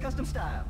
Custom style.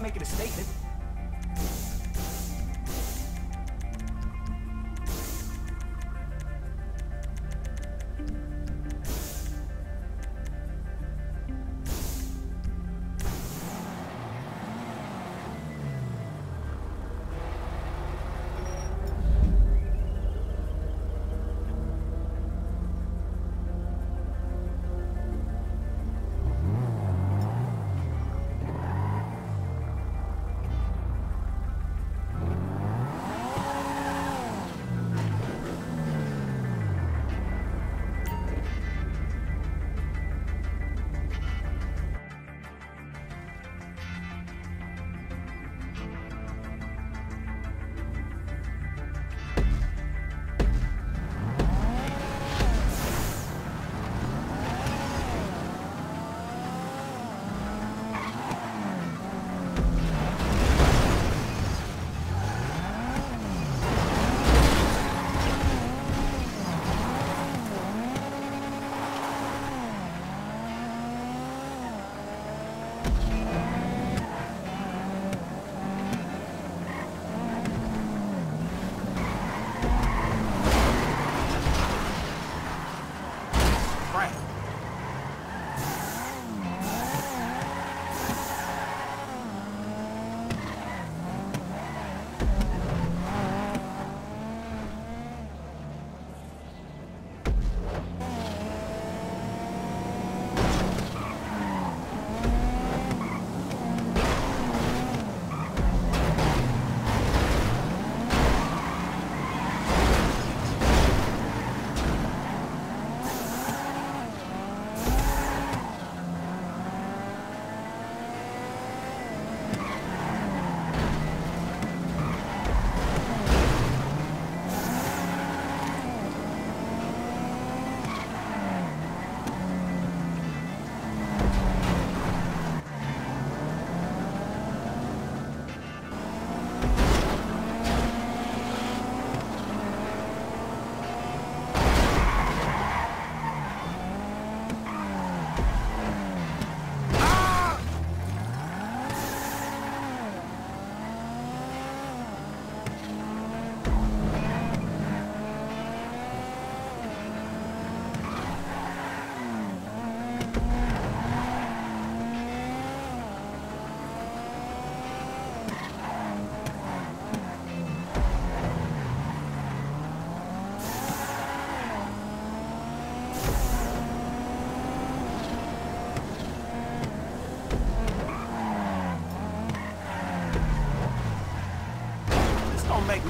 About making a statement.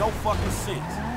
No fucking sense.